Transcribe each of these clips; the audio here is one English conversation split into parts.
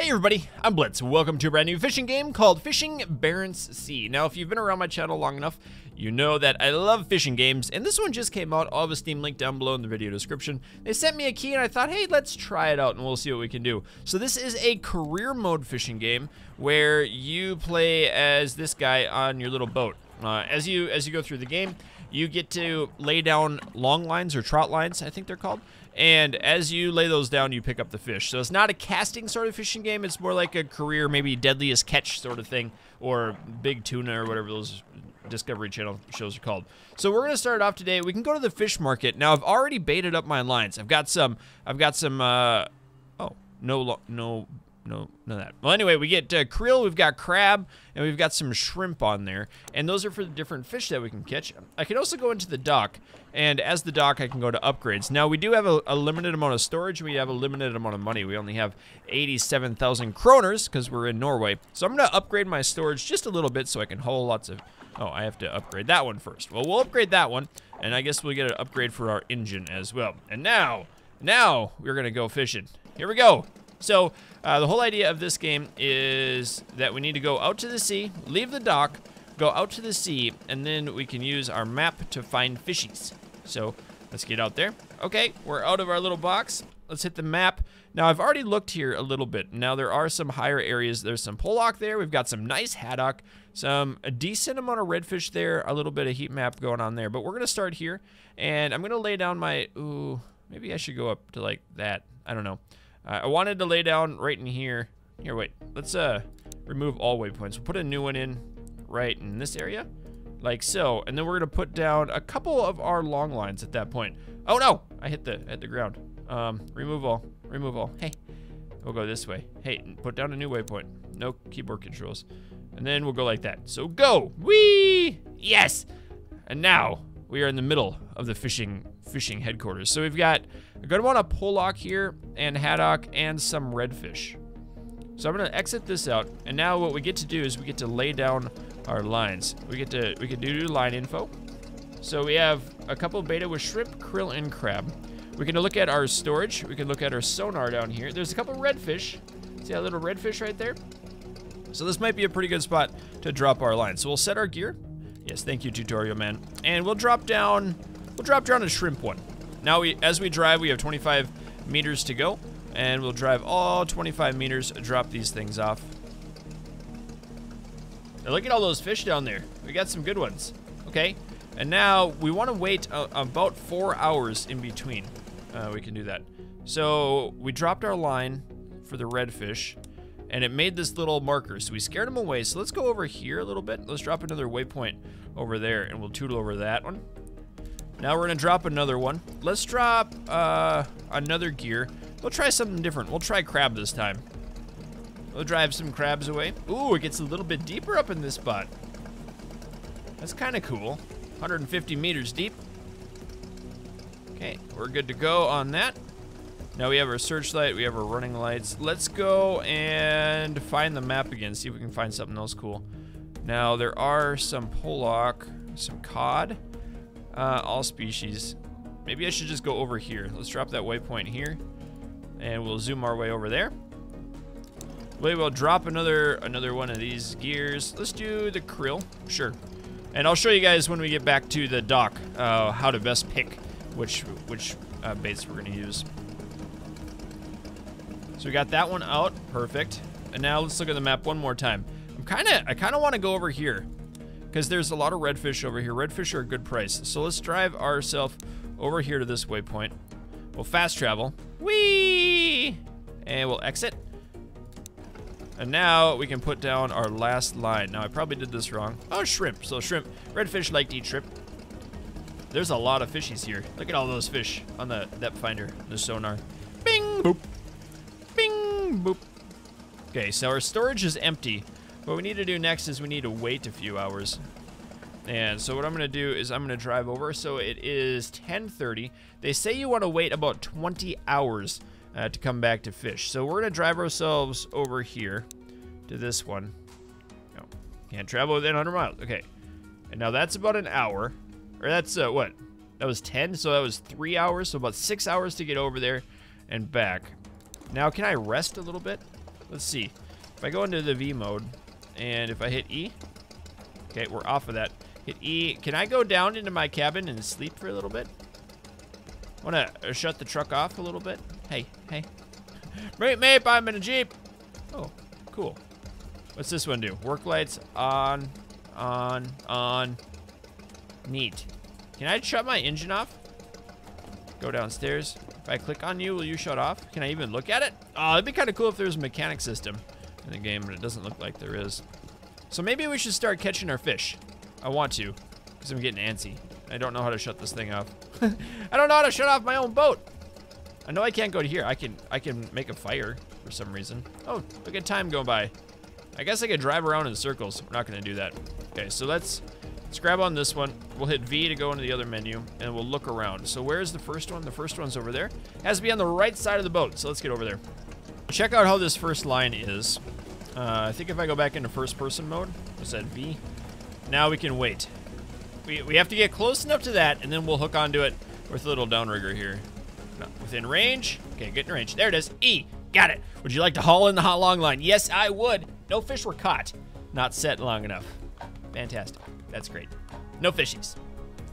Hey everybody, I'm Blitz. Welcome to a brand new fishing game called Fishing Barents Sea. Now, if you've been around my channel long enough, you know that I love fishing games, and this one just came out. I'll have a Steam link down below in the video description. They sent me a key, and I thought, hey, let's try it out, and we'll see what we can do. So this is a career mode fishing game where you play as this guy on your little boat. Uh, as you as you go through the game, you get to lay down long lines or trot lines, I think they're called. And as you lay those down, you pick up the fish. So it's not a casting sort of fishing game. It's more like a career, maybe deadliest catch sort of thing, or big tuna or whatever those Discovery Channel shows are called. So we're gonna start off today. We can go to the fish market. Now I've already baited up my lines. I've got some. I've got some. Uh, oh no no no, of that. Well, anyway, we get uh, krill, we've got crab, and we've got some shrimp on there. And those are for the different fish that we can catch. I can also go into the dock, and as the dock, I can go to upgrades. Now, we do have a, a limited amount of storage, we have a limited amount of money. We only have 87,000 kroners, because we're in Norway. So I'm going to upgrade my storage just a little bit so I can haul lots of... Oh, I have to upgrade that one first. Well, we'll upgrade that one, and I guess we'll get an upgrade for our engine as well. And now, now, we're going to go fishing. Here we go. So uh, the whole idea of this game is that we need to go out to the sea, leave the dock, go out to the sea, and then we can use our map to find fishies. So let's get out there. Okay, we're out of our little box. Let's hit the map. Now, I've already looked here a little bit. Now, there are some higher areas. There's some pollock there. We've got some nice haddock, some a decent amount of redfish there, a little bit of heat map going on there. But we're going to start here, and I'm going to lay down my... Ooh, maybe I should go up to, like, that. I don't know. Uh, I wanted to lay down right in here. Here, wait. Let's uh remove all waypoints. We'll put a new one in right in this area, like so. And then we're gonna put down a couple of our long lines at that point. Oh no! I hit the hit the ground. Um, remove all. Remove all. Hey, we'll go this way. Hey, put down a new waypoint. No keyboard controls. And then we'll go like that. So go! Whee! Yes! And now we are in the middle of the fishing fishing headquarters. So we've got a good amount of pollock here and haddock and some redfish. So I'm gonna exit this out, and now what we get to do is we get to lay down our lines. We get to we can do line info. So we have a couple beta with shrimp, krill, and crab. We can look at our storage. We can look at our sonar down here. There's a couple redfish. See that little redfish right there? So this might be a pretty good spot to drop our line. So we'll set our gear. Yes, thank you, tutorial man. And we'll drop down We'll drop down a shrimp one. Now, we, as we drive, we have 25 meters to go, and we'll drive all 25 meters, drop these things off. Now, look at all those fish down there. We got some good ones. Okay, and now we want to wait about four hours in between. Uh, we can do that. So we dropped our line for the redfish, and it made this little marker. So we scared them away. So let's go over here a little bit. Let's drop another waypoint over there, and we'll tootle over that one. Now we're gonna drop another one. Let's drop uh, another gear. We'll try something different. We'll try crab this time. We'll drive some crabs away. Ooh, it gets a little bit deeper up in this spot. That's kind of cool. 150 meters deep. Okay, we're good to go on that. Now we have our searchlight, we have our running lights. Let's go and find the map again, see if we can find something else cool. Now there are some pollock, some cod. Uh, all species. Maybe I should just go over here. Let's drop that waypoint here. And we'll zoom our way over there. Maybe we'll drop another another one of these gears. Let's do the krill. Sure. And I'll show you guys when we get back to the dock uh, how to best pick which which uh, baits we're to use. So we got that one out. Perfect. And now let's look at the map one more time. I'm kind of I kind of want to go over here because there's a lot of redfish over here. Redfish are a good price. So let's drive ourselves over here to this waypoint. We'll fast travel. Whee! And we'll exit. And now we can put down our last line. Now I probably did this wrong. Oh, shrimp. So shrimp. Redfish like to eat shrimp. There's a lot of fishies here. Look at all those fish on the depth finder, the sonar. Bing, boop. Boop. Okay, so our storage is empty. What we need to do next is we need to wait a few hours. And so what I'm going to do is I'm going to drive over. So it is 10.30. They say you want to wait about 20 hours uh, to come back to fish. So we're going to drive ourselves over here to this one. No, can't travel within 100 miles. Okay. And now that's about an hour. Or that's, uh, what? That was 10, so that was 3 hours. So about 6 hours to get over there and back. Now, can I rest a little bit? Let's see. If I go into the V mode, and if I hit E, okay, we're off of that. Hit E. Can I go down into my cabin and sleep for a little bit? Want to uh, shut the truck off a little bit? Hey, hey. Mate, mate, I'm in a Jeep. Oh, cool. What's this one do? Work lights on, on, on. Neat. Can I shut my engine off? Go downstairs. If I click on you, will you shut off? Can I even look at it? Oh, it'd be kind of cool if there was a mechanic system in the game, but it doesn't look like there is. So maybe we should start catching our fish. I want to, because I'm getting antsy. I don't know how to shut this thing off. I don't know how to shut off my own boat. I know I can't go to here. I can I can make a fire for some reason. Oh, look at time going by. I guess I could drive around in circles. We're not gonna do that. Okay, so let's let's grab on this one. We'll hit V to go into the other menu, and we'll look around. So where's the first one? The first one's over there. It has to be on the right side of the boat. So let's get over there. Check out how this first line is. Uh, I think if I go back into first person mode, was that V? Now we can wait. We, we have to get close enough to that, and then we'll hook onto it with a little downrigger here. No, within range. Okay, get in range. There it is. E. Got it. Would you like to haul in the hot long line? Yes, I would. No fish were caught. Not set long enough. Fantastic. That's great. No fishies.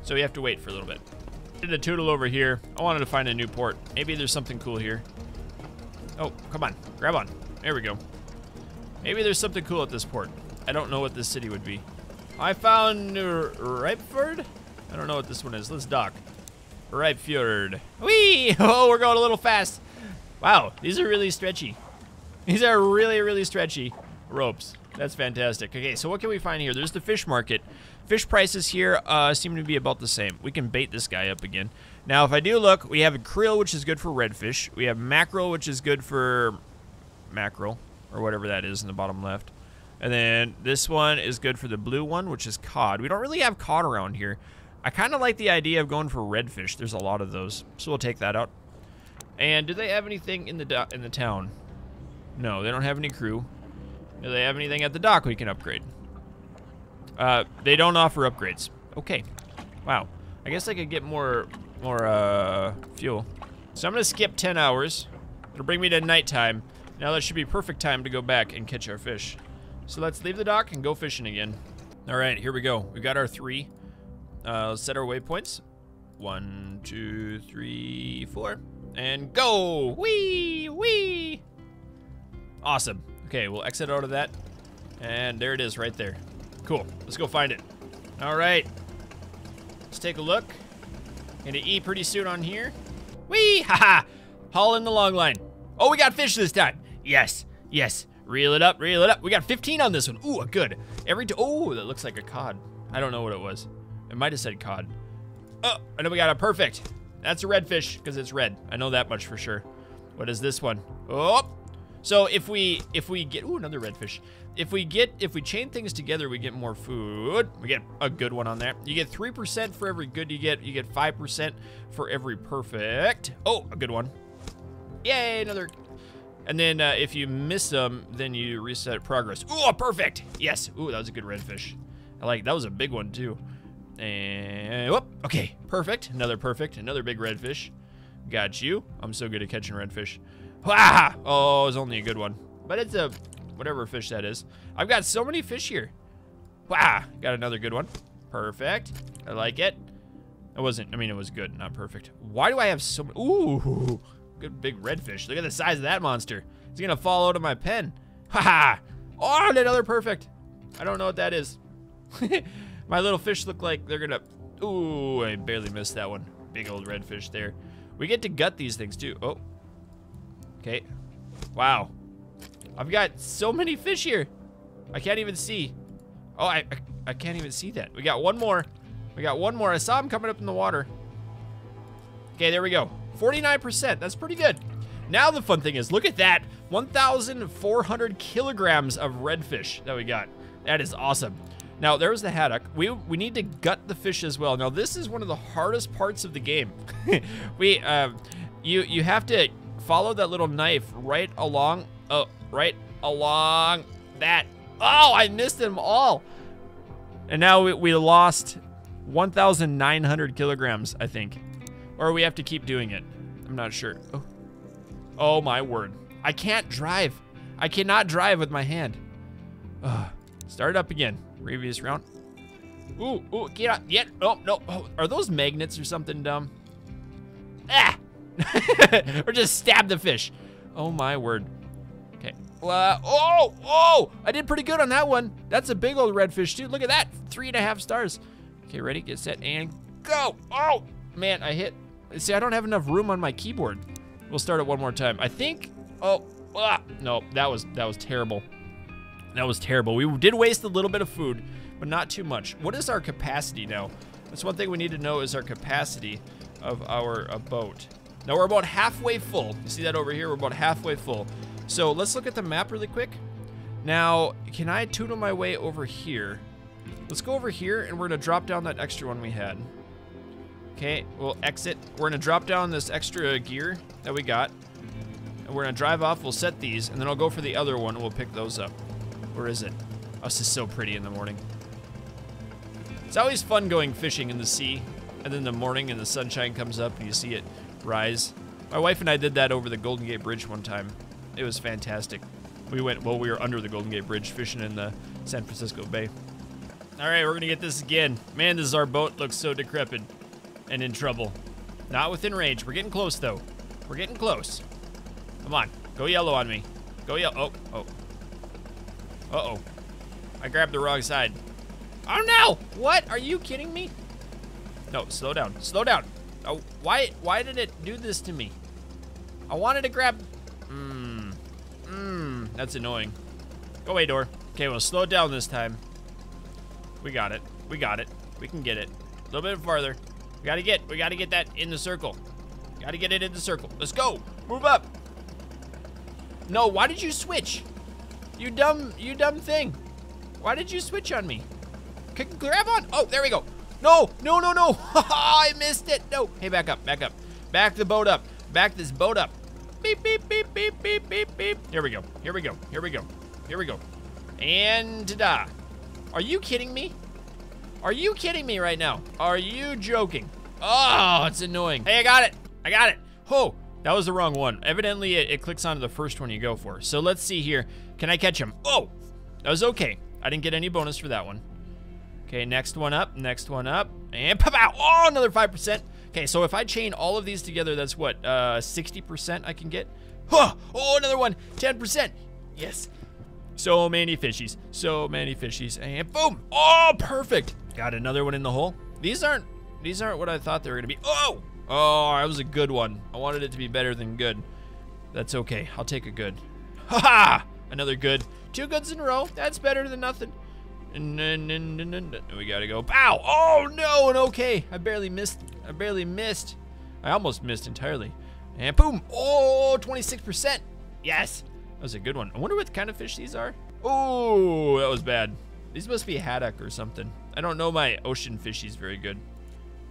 So we have to wait for a little bit. Did a tootle over here. I wanted to find a new port. Maybe there's something cool here. Oh, come on. Grab on. There we go. Maybe there's something cool at this port. I don't know what this city would be. I found Ripefjord? I don't know what this one is. Let's dock. Ripefjord. Whee! Oh, we're going a little fast. Wow, these are really stretchy. These are really, really stretchy ropes. That's fantastic. Okay, so what can we find here? There's the fish market. Fish prices here uh, seem to be about the same. We can bait this guy up again. Now, if I do look, we have a krill, which is good for redfish. We have mackerel, which is good for mackerel, or whatever that is in the bottom left. And then this one is good for the blue one, which is cod. We don't really have cod around here. I kind of like the idea of going for redfish. There's a lot of those, so we'll take that out. And do they have anything in the in the town? No, they don't have any crew. Do they have anything at the dock we can upgrade? Uh, they don't offer upgrades. Okay. Wow. I guess I could get more more uh, fuel. So I'm gonna skip 10 hours. It'll bring me to nighttime. Now that should be perfect time to go back and catch our fish. So let's leave the dock and go fishing again. All right, here we go. We got our three. Uh, let's set our waypoints. One, two, three, four. And go! Wee! Wee! Awesome. Okay, we'll exit out of that. And there it is right there. Cool. Let's go find it. All right. Let's take a look. Gonna eat pretty soon on here. Wee! Haha! Haul in the long line. Oh, we got fish this time. Yes. Yes. Reel it up, reel it up. We got 15 on this one. Ooh, good. Every oh, that looks like a cod. I don't know what it was. It might have said cod. Oh, I know we got a perfect. That's a redfish because it's red. I know that much for sure. What is this one? Oh, so if we if we get ooh another redfish. If we get if we chain things together, we get more food. We get a good one on there. You get three percent for every good you get. You get five percent for every perfect. Oh, a good one. Yay, another and then uh, if you miss them, then you reset progress. Ooh, perfect. Yes. Ooh, that was a good redfish. I like, that was a big one too. And, whoop, okay, perfect. Another perfect, another big redfish. Got you. I'm so good at catching redfish. Ah! Oh, it was only a good one. But it's a, whatever fish that is. I've got so many fish here. Wow, got another good one. Perfect. I like it. It wasn't, I mean, it was good, not perfect. Why do I have so many? Ooh. Good big redfish. Look at the size of that monster. It's gonna fall out of my pen. Ha ha. oh, another perfect. I don't know what that is. my little fish look like they're gonna... Ooh, I barely missed that one. Big old redfish there. We get to gut these things too. Oh. Okay. Wow. I've got so many fish here. I can't even see. Oh, I, I, I can't even see that. We got one more. We got one more. I saw him coming up in the water. Okay, there we go. 49%, that's pretty good. Now the fun thing is, look at that. 1,400 kilograms of redfish that we got. That is awesome. Now, there's the haddock. We, we need to gut the fish as well. Now, this is one of the hardest parts of the game. we, uh, you, you have to follow that little knife right along, oh, right along that. Oh, I missed them all. And now we, we lost 1,900 kilograms, I think. Or we have to keep doing it. I'm not sure. Oh. oh my word. I can't drive. I cannot drive with my hand. Ugh. Start it up again. Previous round. Ooh, ooh, get out, get, oh, no. Oh, are those magnets or something dumb? Ah! or just stab the fish. Oh my word. Okay. Uh, oh, oh! I did pretty good on that one. That's a big old redfish, too. Look at that. Three and a half stars. Okay, ready, get set, and go. Oh, man, I hit. See, I don't have enough room on my keyboard. We'll start it one more time. I think, oh, ah, no, that was, that was terrible. That was terrible. We did waste a little bit of food, but not too much. What is our capacity now? That's one thing we need to know is our capacity of our uh, boat. Now we're about halfway full. You see that over here? We're about halfway full. So let's look at the map really quick. Now, can I tune my way over here? Let's go over here and we're gonna drop down that extra one we had. Okay, we'll exit. We're gonna drop down this extra gear that we got. And we're gonna drive off, we'll set these, and then I'll go for the other one and we'll pick those up. Where is it? Oh, this is so pretty in the morning. It's always fun going fishing in the sea, and then the morning and the sunshine comes up and you see it rise. My wife and I did that over the Golden Gate Bridge one time. It was fantastic. We went, well, we were under the Golden Gate Bridge fishing in the San Francisco Bay. All right, we're gonna get this again. Man, this is our boat looks so decrepit and in trouble. Not within range. We're getting close, though. We're getting close. Come on. Go yellow on me. Go yellow. Oh, oh. Uh-oh. I grabbed the wrong side. Oh, no! What? Are you kidding me? No, slow down. Slow down. Oh, why, why did it do this to me? I wanted to grab... Mmm. Mmm. That's annoying. Go away, door. Okay, we'll slow down this time. We got it. We got it. We can get it. A little bit farther. We gotta get, we gotta get that in the circle. Gotta get it in the circle. Let's go. Move up. No, why did you switch? You dumb, you dumb thing. Why did you switch on me? C grab on. Oh, there we go. No, no, no, no. I missed it. No. Hey, back up, back up. Back the boat up. Back this boat up. Beep, beep, beep, beep, beep, beep, beep. Here we go. Here we go. Here we go. Here we go. And ta-da. Are you kidding me? Are you kidding me right now? Are you joking? Oh, it's annoying. Hey, I got it. I got it. Oh, that was the wrong one. Evidently, it, it clicks onto the first one you go for. So let's see here. Can I catch him? Oh, that was okay. I didn't get any bonus for that one. Okay, next one up, next one up, and pop out. Oh, another 5%. Okay, so if I chain all of these together, that's what, uh, 60% I can get? Huh, oh, another one, 10%. Yes. So many fishies, so many fishies, and boom. Oh, perfect. Got another one in the hole. These aren't, these aren't what I thought they were gonna be. Oh, oh, that was a good one. I wanted it to be better than good. That's okay, I'll take a good. Ha ha, another good. Two goods in a row, that's better than nothing. We gotta go. Pow! Oh no, and okay. I barely missed. I barely missed. I almost missed entirely. And boom! Oh, 26%. Yes. That was a good one. I wonder what kind of fish these are. Oh, that was bad. These must be haddock or something. I don't know my ocean fishies very good.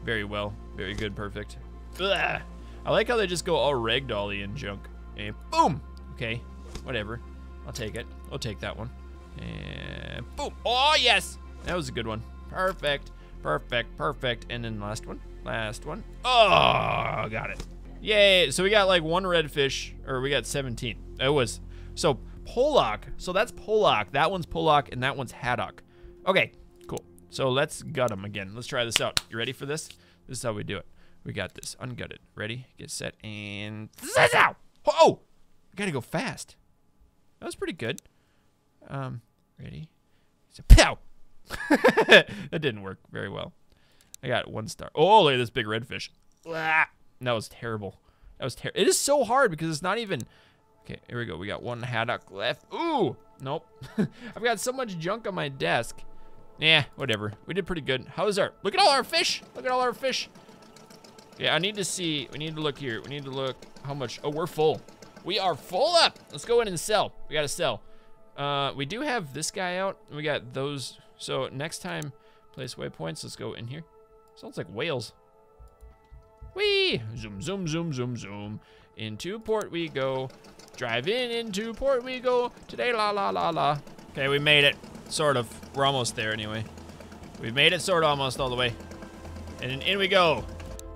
Very well. Very good. Perfect. I like how they just go all ragdolly and junk. And boom! Okay. Whatever. I'll take it. I'll take that one. And boom. Oh, yes. That was a good one. Perfect. Perfect. Perfect. And then last one. Last one. Oh, got it. Yay. So we got like one redfish, or we got 17. It was, so Pollock. So that's Pollock. That one's Pollock, and that one's Haddock. Okay, cool. So let's gut them again. Let's try this out. You ready for this? This is how we do it. We got this. Ungutted. Ready? Get set. And... Oh! We gotta go fast. That was pretty good. Um, ready? So, pow! that didn't work very well. I got one star. Oh, look at this big redfish. That was terrible. That was terrible. It is so hard because it's not even... Okay, here we go. We got one haddock left. Ooh! Nope. I've got so much junk on my desk. Yeah, whatever. We did pretty good. How's our... Look at all our fish! Look at all our fish! Yeah, I need to see... We need to look here. We need to look how much... Oh, we're full. We are full up! Let's go in and sell. We gotta sell. Uh, we do have this guy out. We got those. So next time, place waypoints. Let's go in here. Sounds like whales. Whee! Zoom, zoom, zoom, zoom, zoom. Into port we go. Drive in into port we go. Today, la, la, la, la. Okay, we made it. Sort of. We're almost there anyway. We've made it sort of almost all the way. And in we go.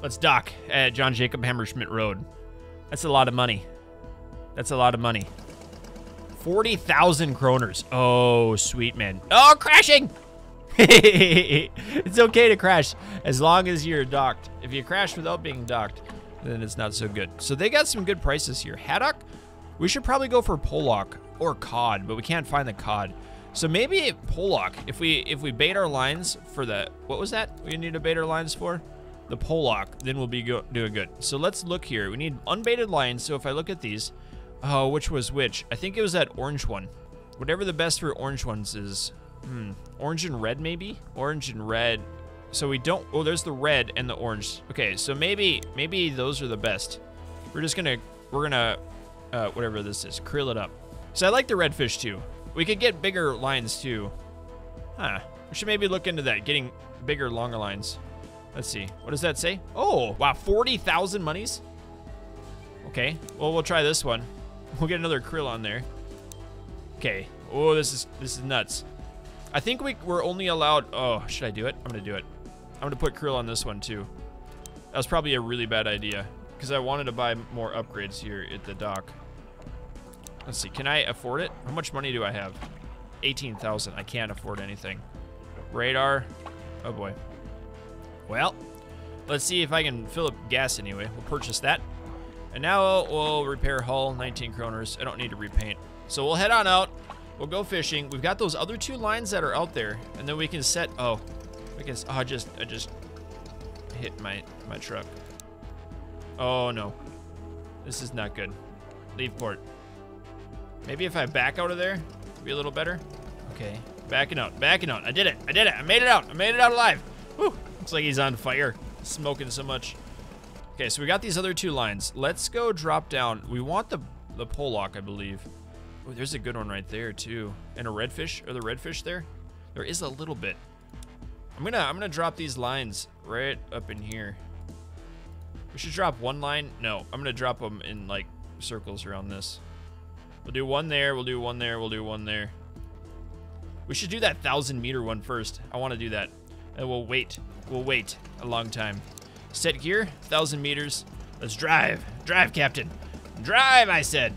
Let's dock at John Jacob Hammerschmidt Road. That's a lot of money. That's a lot of money. 40,000 kroners. Oh, sweet man. Oh, crashing! it's okay to crash as long as you're docked. If you crash without being docked, then it's not so good. So they got some good prices here. Haddock, we should probably go for Pollock or Cod, but we can't find the Cod. So maybe Pollock, if we if we bait our lines for the, what was that we need to bait our lines for? The Pollock, then we'll be go, doing good. So let's look here. We need unbaited lines. So if I look at these, oh, which was which? I think it was that orange one. Whatever the best for orange ones is. Hmm, orange and red maybe? Orange and red. So we don't, oh, there's the red and the orange. Okay, so maybe, maybe those are the best. We're just gonna, we're gonna, uh, whatever this is, krill it up. So I like the redfish too. We could get bigger lines too. Huh, we should maybe look into that, getting bigger, longer lines. Let's see, what does that say? Oh, wow, 40,000 monies? Okay, well, we'll try this one. We'll get another krill on there. Okay, oh, this is, this is nuts. I think we, we're only allowed... Oh, should I do it? I'm going to do it. I'm going to put krill on this one, too. That was probably a really bad idea. Because I wanted to buy more upgrades here at the dock. Let's see. Can I afford it? How much money do I have? 18,000. I can't afford anything. Radar. Oh, boy. Well, let's see if I can fill up gas anyway. We'll purchase that. And now we'll repair hull. 19 kroners. I don't need to repaint. So we'll head on out. We'll go fishing. We've got those other two lines that are out there, and then we can set. Oh, I guess. Oh, I just I just hit my my truck. Oh no, this is not good. Leave port. Maybe if I back out of there, be a little better. Okay, backing out, backing out. I did it. I did it. I made it out. I made it out alive. Whew. Looks like he's on fire, smoking so much. Okay, so we got these other two lines. Let's go drop down. We want the the Pollock, I believe. Oh, there's a good one right there too. And a redfish? Are the redfish there? There is a little bit. I'm gonna I'm gonna drop these lines right up in here. We should drop one line. No, I'm gonna drop them in like circles around this. We'll do one there. We'll do one there. We'll do one there. We should do that thousand meter one first. I want to do that. And we'll wait. We'll wait a long time. Set gear, thousand meters. Let's drive. Drive, Captain. Drive, I said.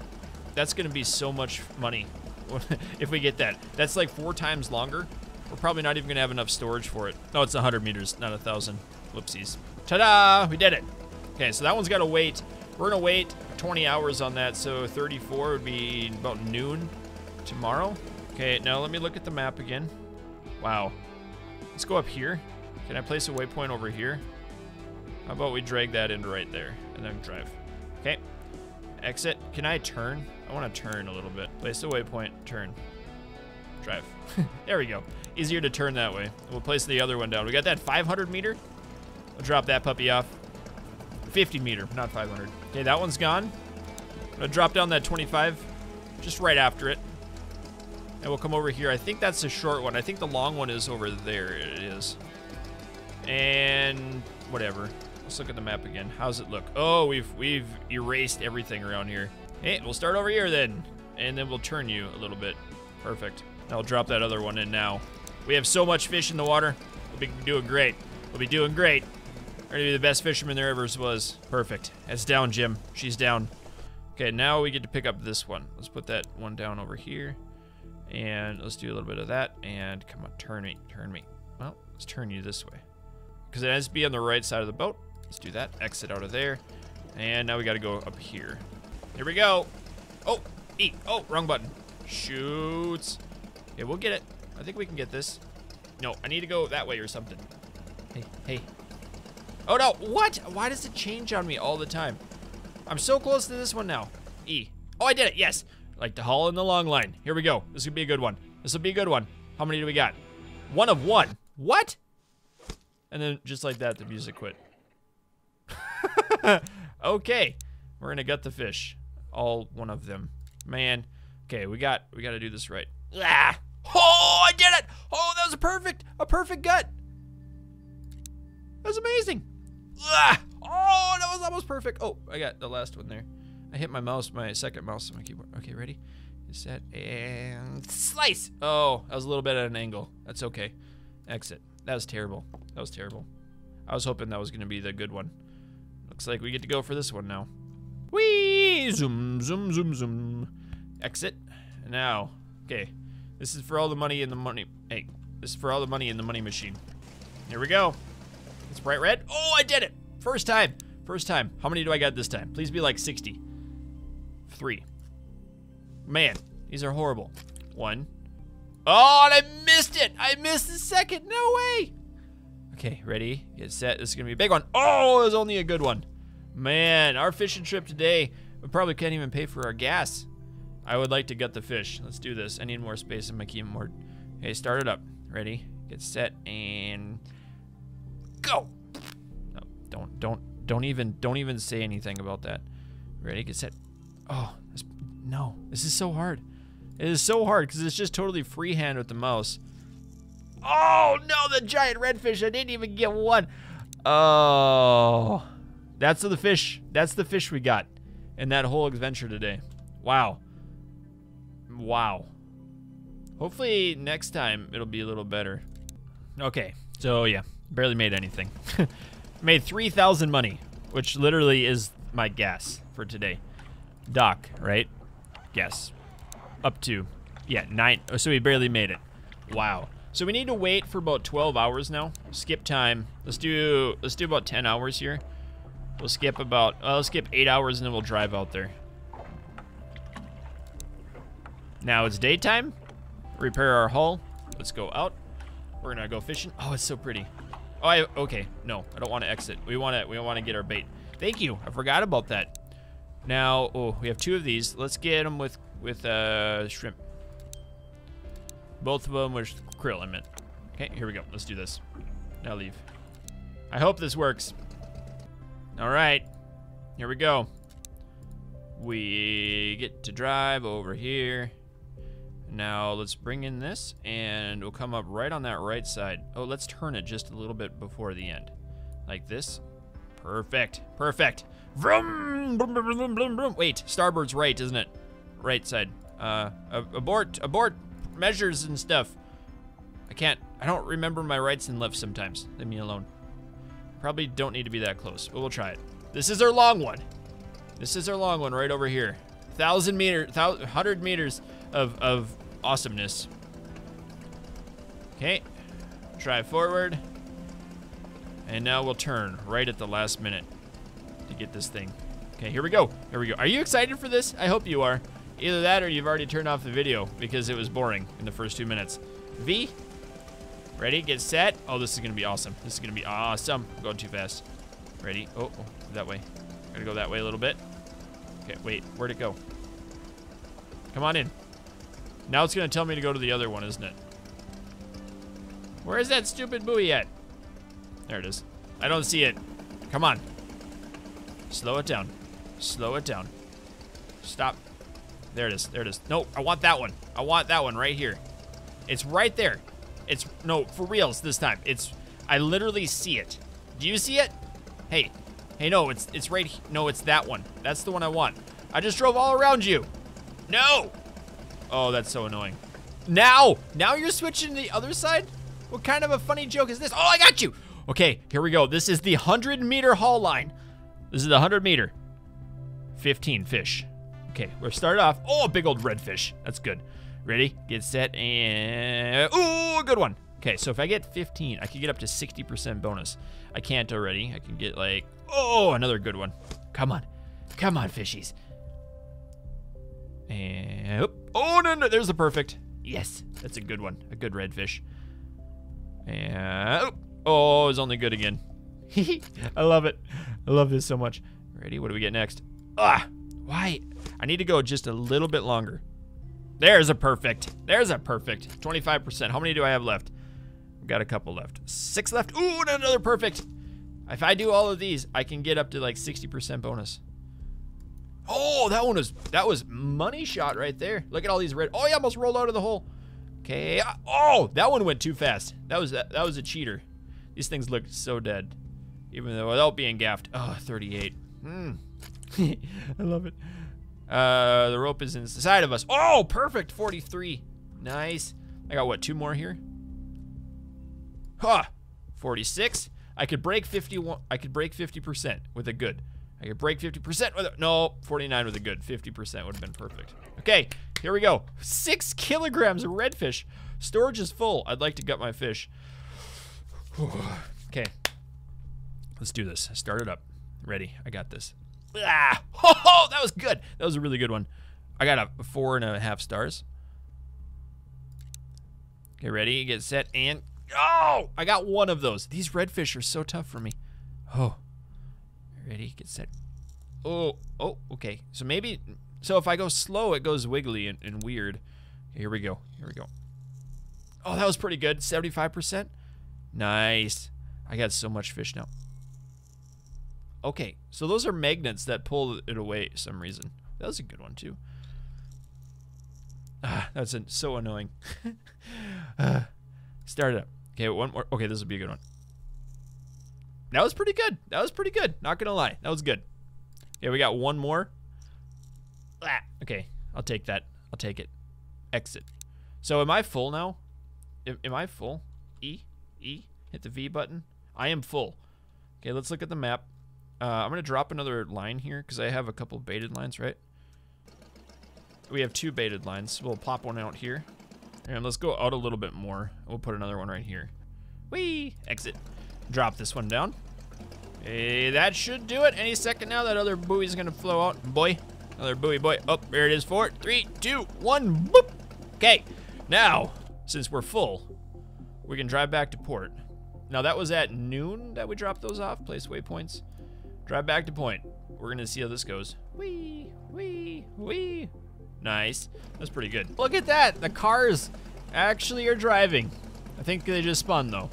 That's gonna be so much money if we get that. That's like four times longer. We're probably not even gonna have enough storage for it. No, it's 100 meters, not a thousand. Whoopsies. Ta-da! We did it. Okay, so that one's gotta wait. We're gonna wait 20 hours on that, so 34 would be about noon tomorrow. Okay, now let me look at the map again. Wow. Let's go up here. Can I place a waypoint over here? How about we drag that in right there and then drive. Okay. Exit. Can I turn? I want to turn a little bit. Place the waypoint, turn. Drive. there we go. Easier to turn that way. We'll place the other one down. We got that 500 meter. We'll drop that puppy off. 50 meter, not 500. Okay, that one's gone. I'm gonna drop down that 25 just right after it. And we'll come over here. I think that's the short one. I think the long one is over there. It is. And whatever. Let's look at the map again. How's it look? Oh, we've we've erased everything around here. Hey, we'll start over here then. And then we'll turn you a little bit. Perfect. I'll drop that other one in now. We have so much fish in the water. We'll be doing great. We'll be doing great. We're gonna be the best fisherman there ever was. Perfect. It's down, Jim. She's down. Okay, now we get to pick up this one. Let's put that one down over here. And let's do a little bit of that. And come on, turn me, turn me. Well, let's turn you this way. Because it has to be on the right side of the boat. Let's do that. Exit out of there. And now we got to go up here. Here we go. Oh, E. Oh, wrong button. Shoots. Okay, we'll get it. I think we can get this. No, I need to go that way or something. Hey, hey. Oh, no. What? Why does it change on me all the time? I'm so close to this one now. E. Oh, I did it. Yes. Like to haul in the long line. Here we go. This will be a good one. This will be a good one. How many do we got? One of one. What? And then just like that, the music quit. okay. We're gonna gut the fish all one of them. Man. Okay, we got we got to do this right. Ah! Oh, I did it! Oh, that was a perfect a perfect gut. That was amazing. Ah! Oh, that was almost perfect. Oh, I got the last one there. I hit my mouse, my second mouse on my keyboard. Okay, ready? Set and slice. Oh, that was a little bit at an angle. That's okay. Exit. That was terrible. That was terrible. I was hoping that was going to be the good one. Looks like we get to go for this one now. Whee! Zoom, zoom, zoom, zoom. Exit. Now, okay. This is for all the money in the money. Hey, this is for all the money in the money machine. Here we go. It's bright red. Oh, I did it. First time. First time. How many do I got this time? Please be like 60. Three. Man, these are horrible. One. Oh, and I missed it. I missed the second. No way. Okay, ready? Get set. This is to be a big one. Oh, it was only a good one. Man, our fishing trip today, we probably can't even pay for our gas. I would like to gut the fish. Let's do this. I need more space in my keyboard. Okay, start it up. Ready? Get set and go. No, don't, don't, don't even, don't even say anything about that. Ready? Get set. Oh, this, no, this is so hard. It is so hard because it's just totally freehand with the mouse. Oh no, the giant redfish! I didn't even get one. Oh, that's the fish. That's the fish we got in that whole adventure today. Wow. Wow. Hopefully next time it'll be a little better. Okay, so yeah, barely made anything. made 3,000 money, which literally is my gas for today. Doc, right? Yes. Up to, yeah, nine. Oh, so we barely made it. Wow. So we need to wait for about 12 hours now. Skip time. Let's do, let's do about 10 hours here. We'll skip about, uh, let's skip eight hours and then we'll drive out there. Now it's daytime. Repair our hull. Let's go out. We're gonna go fishing. Oh, it's so pretty. Oh, I, okay. No, I don't want to exit. We want to, we want to get our bait. Thank you. I forgot about that. Now, oh, we have two of these. Let's get them with, with, uh, shrimp. Both of them with krill, I meant. Okay, here we go. Let's do this. Now leave. I hope this works. All right, here we go. We get to drive over here. Now let's bring in this and we'll come up right on that right side. Oh, let's turn it just a little bit before the end. Like this. Perfect, perfect. Vroom, vroom, vroom, vroom, vroom, vroom. Wait, starboard's right, isn't it? Right side. Uh, abort, abort measures and stuff. I can't, I don't remember my rights and lefts sometimes. Leave me alone. Probably don't need to be that close, but we'll try it. This is our long one. This is our long one right over here. Thousand meter, thousand, hundred meters of, of awesomeness. Okay, drive forward. And now we'll turn right at the last minute to get this thing. Okay, here we go. Here we go. Are you excited for this? I hope you are. Either that or you've already turned off the video because it was boring in the first two minutes. V, Ready, get set. Oh, this is gonna be awesome. This is gonna be awesome. I'm going too fast. Ready, oh, oh, that way. Gotta go that way a little bit. Okay, wait, where'd it go? Come on in. Now it's gonna tell me to go to the other one, isn't it? Where is that stupid buoy at? There it is. I don't see it. Come on. Slow it down. Slow it down. Stop. There it is. There it is. No, I want that one. I want that one right here. It's right there. It's, no, for reals this time. It's, I literally see it. Do you see it? Hey, hey, no, it's, it's right, no, it's that one. That's the one I want. I just drove all around you. No. Oh, that's so annoying. Now, now you're switching to the other side? What kind of a funny joke is this? Oh, I got you. Okay, here we go. This is the 100 meter haul line. This is the 100 meter. 15 fish. Okay, we're started off. Oh, big old redfish. That's good. Ready, get set, and... Ooh, a good one. Okay, so if I get 15, I can get up to 60% bonus. I can't already. I can get like... Oh, another good one. Come on. Come on, fishies. And... Oh, no, no, there's the perfect. Yes, that's a good one. A good redfish. And... Oh, it's only good again. I love it. I love this so much. Ready? What do we get next? Ah! Why? I need to go just a little bit longer. There's a perfect. There's a perfect. 25%. How many do I have left? We've got a couple left. Six left. Ooh, another perfect. If I do all of these, I can get up to like 60% bonus. Oh, that one was, that was money shot right there. Look at all these red. Oh, he almost rolled out of the hole. Okay. Oh, that one went too fast. That was, that, that was a cheater. These things look so dead. Even though without being gaffed. Oh, 38. Hmm. I love it. Uh, the rope is inside of us. Oh, perfect. 43. Nice. I got, what, two more here? Huh. 46. I could break 51. I could break 50% with a good. I could break 50% with a, no, 49 with a good. 50% would have been perfect. Okay, here we go. Six kilograms of redfish. Storage is full. I'd like to gut my fish. okay. Let's do this. Start it up. Ready. I got this. Ah! Oh, that was good. That was a really good one. I got a four and a half stars. Okay, ready, get set, and oh! I got one of those. These redfish are so tough for me. Oh. Ready, get set. Oh, oh, okay. So maybe, so if I go slow, it goes wiggly and, and weird. Here we go. Here we go. Oh, that was pretty good. 75%. Nice. I got so much fish now. Okay, so those are magnets that pull it away some reason. That was a good one, too. Ah, that's so annoying. uh, start it up. Okay, one more. Okay, this will be a good one. That was pretty good. That was pretty good. Not gonna lie. That was good. Okay, we got one more. Ah, okay, I'll take that. I'll take it. Exit. So am I full now? Am, am I full? E? E? Hit the V button. I am full. Okay, let's look at the map. Uh, I'm going to drop another line here because I have a couple baited lines, right? We have two baited lines. We'll pop one out here. And let's go out a little bit more. We'll put another one right here. Whee! Exit. Drop this one down. Hey, that should do it. Any second now, that other buoy's going to flow out. Boy. Another buoy, boy. Oh, there it is. Four, three, two, one. Boop. Okay. Now, since we're full, we can drive back to port. Now, that was at noon that we dropped those off. Place waypoints. Drive back to point. We're to see how this goes. Wee, wee, wee. Nice. That's pretty good. Look at that. The cars actually are driving. I think they just spun though.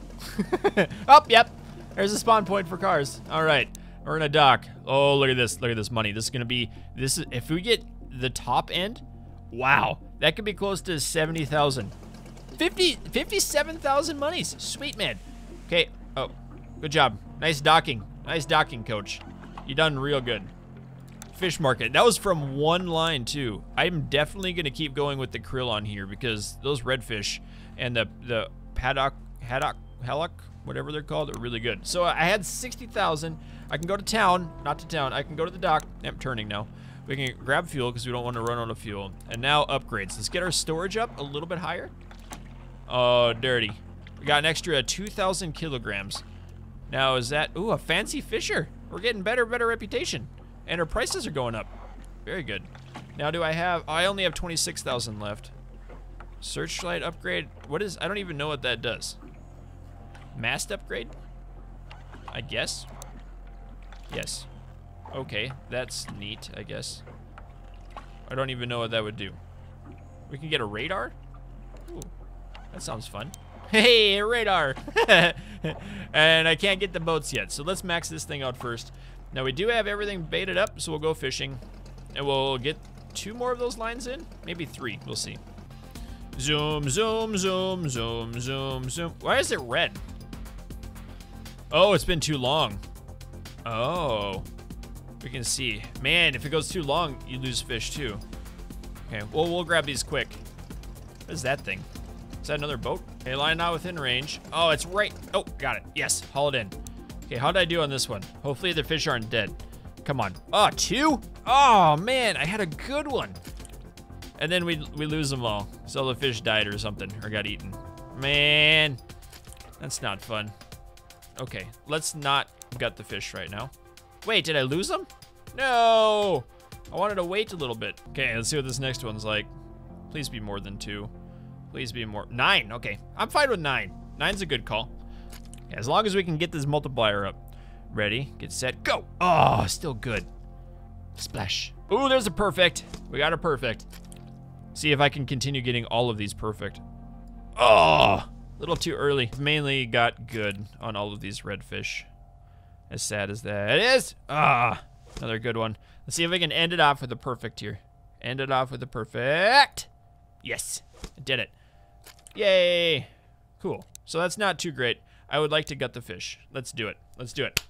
oh, yep. There's a spawn point for cars. All right. We're in a dock. Oh, look at this. Look at this money. This is to be, this is, if we get the top end, wow. That could be close to 70,000. 50, 57,000 monies. Sweet, man. Okay. Oh, good job. Nice docking. Nice docking, coach. You done real good fish market. That was from one line too. I'm definitely gonna keep going with the krill on here because those redfish and the the paddock haddock haddock whatever they're called are really good. So uh, I had 60,000. I can go to town, not to town. I can go to the dock. I'm turning now. We can grab fuel because we don't want to run out of fuel. And now upgrades. Let's get our storage up a little bit higher. Oh, dirty. We got an extra 2,000 kilograms. Now is that, ooh, a fancy fisher. We're getting better, better reputation. And our prices are going up. Very good. Now do I have, I only have 26,000 left. Searchlight upgrade, what is, I don't even know what that does. Mast upgrade? I guess. Yes. Okay, that's neat, I guess. I don't even know what that would do. We can get a radar? Ooh, that sounds fun. Hey, radar! and I can't get the boats yet, so let's max this thing out first. Now we do have everything baited up, so we'll go fishing. And we'll get two more of those lines in. Maybe three, we'll see. Zoom, zoom, zoom, zoom, zoom, zoom. Why is it red? Oh, it's been too long. Oh. We can see. Man, if it goes too long, you lose fish too. Okay, well, we'll grab these quick. What is that thing? That another boat? Okay, line not within range. Oh, it's right. Oh, got it. Yes, haul it in. Okay, how did I do on this one? Hopefully the fish aren't dead. Come on. Oh, two? Oh, man, I had a good one. And then we, we lose them all. So the fish died or something, or got eaten. Man, that's not fun. Okay, let's not gut the fish right now. Wait, did I lose them? No! I wanted to wait a little bit. Okay, let's see what this next one's like. Please be more than two. Please be more. Nine, okay. I'm fine with nine. Nine's a good call. As long as we can get this multiplier up. Ready, get set, go. Oh, still good. Splash. Ooh, there's a perfect. We got a perfect. See if I can continue getting all of these perfect. Oh, a little too early. Mainly got good on all of these redfish. As sad as that is. Ah, another good one. Let's see if I can end it off with a perfect here. End it off with a perfect. Yes, I did it. Yay. Cool. So that's not too great. I would like to gut the fish. Let's do it. Let's do it.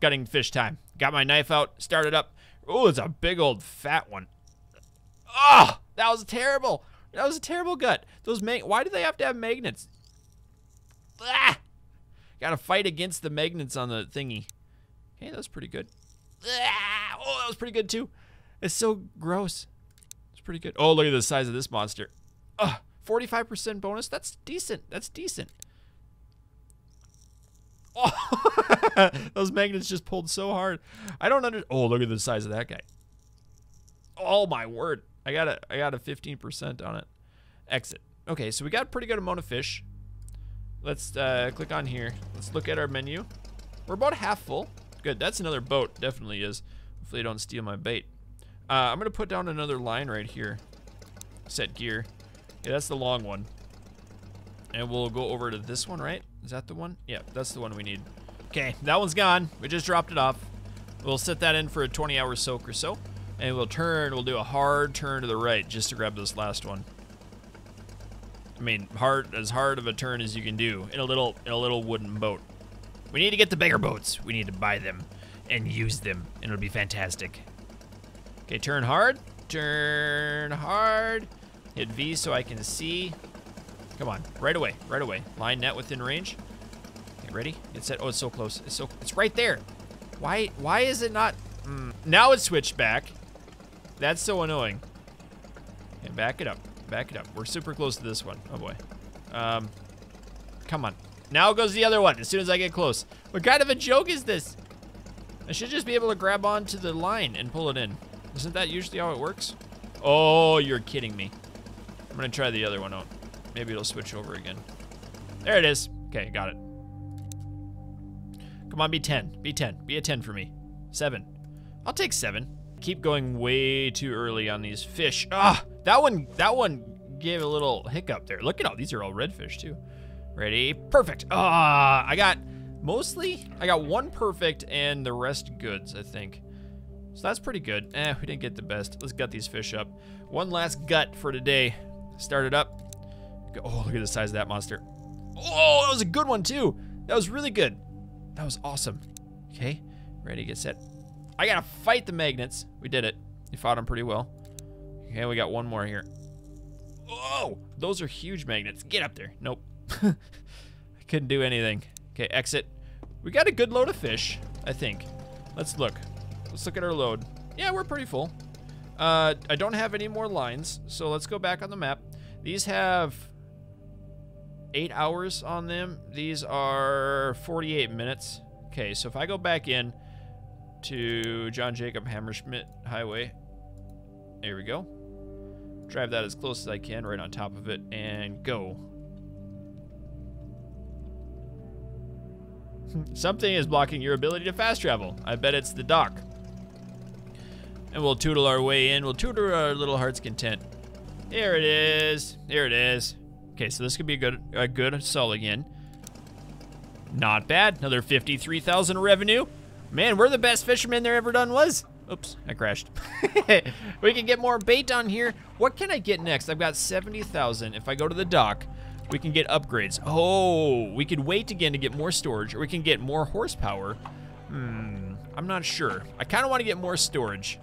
Gutting fish time. Got my knife out, started up. Oh, it's a big old fat one. Oh, that was terrible. That was a terrible gut. Those mag why do they have to have magnets? Ah! Gotta fight against the magnets on the thingy. Okay, that was pretty good. Ah! Oh, that was pretty good too. It's so gross. It's pretty good. Oh, look at the size of this monster. Ugh, 45% bonus. That's decent. That's decent. Oh, those magnets just pulled so hard. I don't under. Oh, look at the size of that guy. Oh my word! I got a I got a 15% on it. Exit. Okay, so we got pretty good amount of fish. Let's uh, click on here. Let's look at our menu. We're about half full. Good. That's another boat. Definitely is. Hopefully, don't steal my bait. Uh, I'm gonna put down another line right here. Set gear. Yeah, that's the long one. And we'll go over to this one, right? Is that the one? Yeah, that's the one we need. Okay, that one's gone. We just dropped it off. We'll set that in for a 20 hour soak or so. And we'll turn, we'll do a hard turn to the right just to grab this last one. I mean, hard as hard of a turn as you can do in a little in a little wooden boat. We need to get the bigger boats. We need to buy them and use them, and it'll be fantastic. Okay, turn hard. Turn hard. Hit V so I can see. Come on, right away, right away. Line net within range. Okay, ready? Get set. Oh, it's so close. It's so. It's right there. Why? Why is it not? Mm. Now it's switched back. That's so annoying. Okay, back it up. Back it up. We're super close to this one. Oh boy. Um, come on. Now goes the other one. As soon as I get close. What kind of a joke is this? I should just be able to grab onto the line and pull it in. Isn't that usually how it works? Oh, you're kidding me. I'm gonna try the other one out. Maybe it'll switch over again. There it is. Okay, got it. Come on, be 10. Be 10. Be a 10 for me. 7. I'll take 7. Keep going way too early on these fish. Ah, that one, that one gave a little hiccup there. Look at all, these are all redfish too. Ready? Perfect. Ah, I got mostly, I got one perfect and the rest goods, I think. So that's pretty good. Eh, we didn't get the best. Let's gut these fish up. One last gut for today. Start it up. Oh, look at the size of that monster. Oh, that was a good one too. That was really good. That was awesome. Okay, ready, get set. I gotta fight the magnets. We did it. We fought them pretty well. Okay, we got one more here. Oh, those are huge magnets. Get up there. Nope. I couldn't do anything. Okay, exit. We got a good load of fish, I think. Let's look. Let's look at our load. Yeah, we're pretty full. Uh, I don't have any more lines, so let's go back on the map. These have eight hours on them. These are 48 minutes. Okay, so if I go back in to John Jacob Hammerschmidt Highway, there we go. Drive that as close as I can, right on top of it, and go. Something is blocking your ability to fast travel. I bet it's the dock. And we'll tootle our way in. We'll tootle our little heart's content. There it is. There it is. Okay, so this could be a good, a good sell again. Not bad. Another 53,000 revenue. Man, we're the best fishermen there ever done was. Oops, I crashed. we can get more bait on here. What can I get next? I've got 70,000. If I go to the dock, we can get upgrades. Oh, we could wait again to get more storage, or we can get more horsepower. Hmm, I'm not sure. I kind of want to get more storage.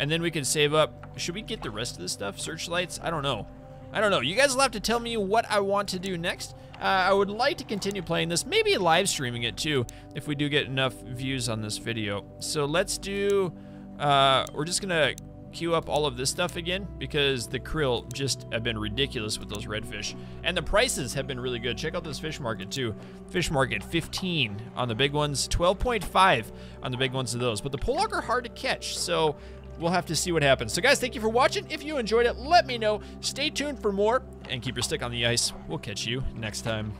And then we can save up. Should we get the rest of this stuff? Searchlights? I don't know. I don't know. You guys will have to tell me what I want to do next. Uh, I would like to continue playing this, maybe live streaming it too, if we do get enough views on this video. So let's do, uh, we're just gonna queue up all of this stuff again because the krill just have been ridiculous with those redfish. And the prices have been really good. Check out this fish market too. Fish market 15 on the big ones, 12.5 on the big ones of those. But the pollock are hard to catch, so we'll have to see what happens. So guys, thank you for watching. If you enjoyed it, let me know. Stay tuned for more and keep your stick on the ice. We'll catch you next time.